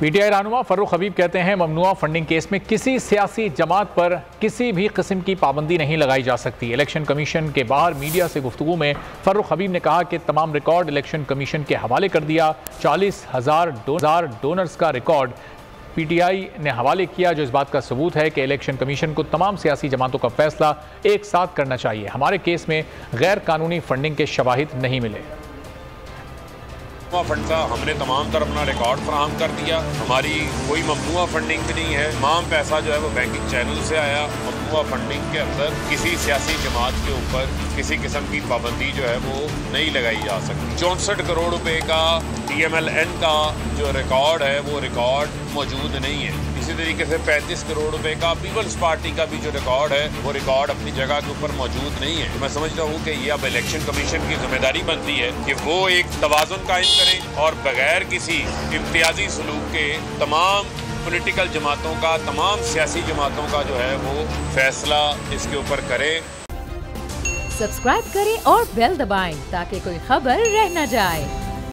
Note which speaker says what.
Speaker 1: PTI रहनुमा फर्रुख हबीब कहते हैं, ममनुआ फंडिंग केस में किसी सियासी जमात पर किसी भी किस्म की पाबंदी नहीं लगाई जा सकती। इलेक्शन कमीशन के बाहर मीडिया से गुफ्तु में फर्रुख हबीब ने कहा कि तमाम रिकॉर्ड इलेक्शन कमीशन के हवाले कर दिया। चालीस हज़ार हज़ार डोनर्स का रिकॉर्ड पीटीआई ने हवाले किया, जो इस बात का सबूत है कि इलेक्शन कमीशन को तमाम सियासी जमातों का फैसला एक साथ करना चाहिए। हमारे केस में गैर कानूनी फंडिंग के शवाहिद नहीं मिले।
Speaker 2: ममनुआ फंड का हमने तमाम तरह अपना रिकॉर्ड फराहम कर दिया। हमारी कोई ममनुआ फंडिंग भी नहीं है। तमाम पैसा जो है वो बैंकिंग चैनल से आया। ममनुआ फंडिंग के अंदर किसी सियासी जमात के ऊपर किसी किस्म की पाबंदी जो है वो नहीं लगाई जा सकती। चौंसठ करोड़ रुपए का टी एम एल एन का जो रिकॉर्ड है, वो रिकॉर्ड मौजूद नहीं है। इसी तरीके से 35 करोड़ रुपए का पीपल्स पार्टी का भी जो रिकॉर्ड है, वो रिकॉर्ड अपनी जगह के ऊपर मौजूद नहीं है। मैं समझता हूँ कि ये अब इलेक्शन कमीशन की ज़िम्मेदारी बनती है कि वो एक तोज़ुन कायम करें और बगैर किसी इम्तियाजी सलूक के तमाम पॉलिटिकल जमातों का, तमाम सियासी जमातों का जो है वो फैसला इसके ऊपर करें।
Speaker 3: सब्सक्राइब करें और बेल दबाएँ ताकि कोई खबर रह न जाए।